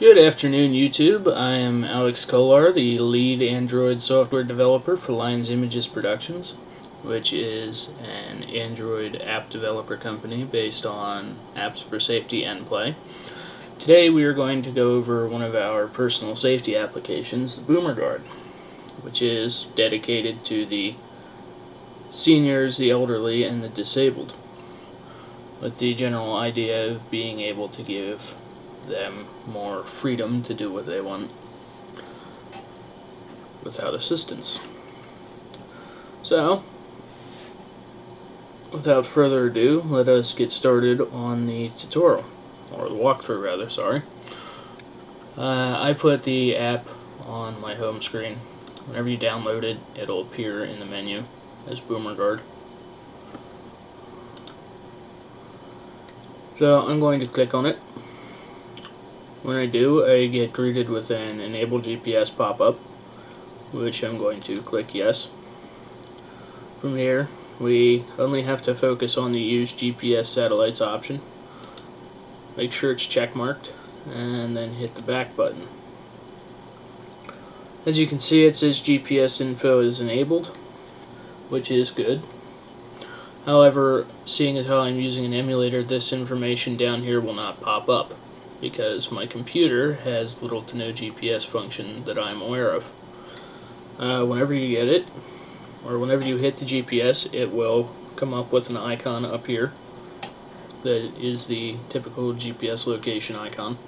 Good afternoon, YouTube. I am Alex Kollar, the lead Android software developer for Lions Images Productions, which is an Android app developer company based on apps for safety and play. Today we are going to go over one of our personal safety applications, Boomer Guard, which is dedicated to the seniors, the elderly, and the disabled, with the general idea of being able to give them more freedom to do what they want without assistance. So, without further ado, let us get started on the tutorial, or the walkthrough rather, sorry. Uh, I put the app on my home screen. Whenever you download it, it'll appear in the menu as Boomer Guard. So I'm going to click on it when I do, I get greeted with an Enable GPS pop-up, which I'm going to click Yes. From here, we only have to focus on the Use GPS Satellites option. Make sure it's checkmarked, and then hit the back button. As you can see, it says GPS info is enabled, which is good. However, seeing as how I'm using an emulator, this information down here will not pop up because my computer has little to no GPS function that I'm aware of. Uh, whenever you get it, or whenever you hit the GPS, it will come up with an icon up here that is the typical GPS location icon.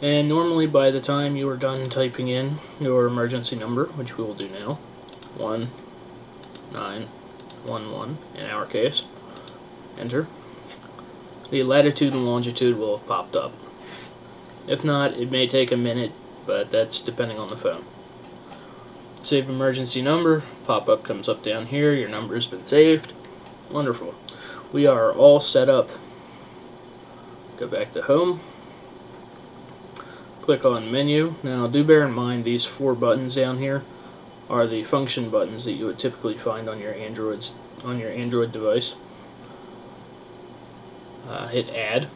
And normally by the time you are done typing in your emergency number, which we will do now, 1911 in our case, enter, the latitude and longitude will have popped up. If not, it may take a minute, but that's depending on the phone. Save emergency number, pop-up comes up down here, your number has been saved. Wonderful. We are all set up. Go back to home. Click on menu. Now do bear in mind these four buttons down here are the function buttons that you would typically find on your Androids on your Android device uh, hit add.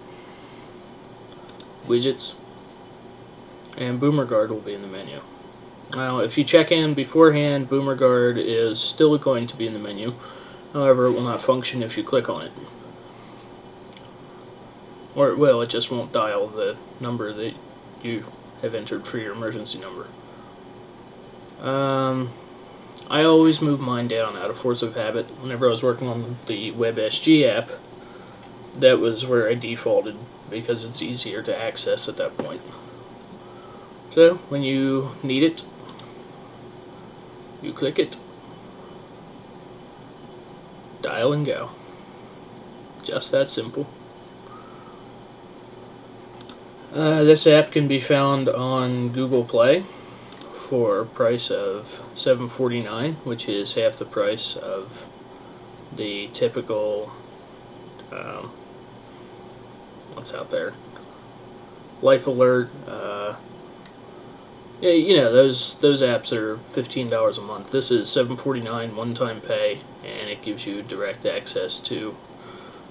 Widgets. And boomer guard will be in the menu. Now if you check in beforehand boomer guard is still going to be in the menu. However it will not function if you click on it. Or it will it just won't dial the number that you have entered for your emergency number. Um, I always move mine down out of force of habit. Whenever I was working on the WebSG app that was where I defaulted because it's easier to access at that point. So when you need it, you click it, dial and go. Just that simple. Uh, this app can be found on Google Play for a price of $7.49, which is half the price of the typical um, what's out there. Life Alert, uh, yeah, you know those those apps are fifteen dollars a month. This is seven forty nine one time pay, and it gives you direct access to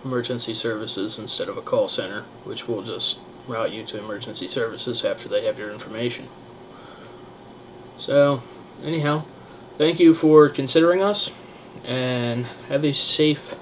emergency services instead of a call center, which will just route you to emergency services after they have your information. So, anyhow, thank you for considering us, and have a safe